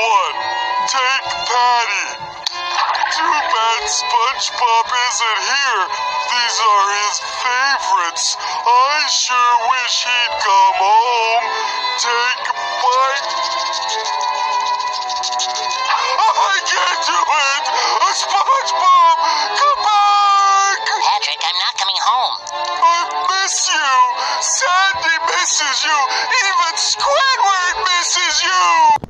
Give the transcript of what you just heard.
one, take Patty. Too bad SpongeBob isn't here. These are his favorites. I sure wish he'd come home. Take Mike. I can't do it! SpongeBob, come back! Patrick, I'm not coming home. I miss you. Sandy misses you. Even Squidward misses you.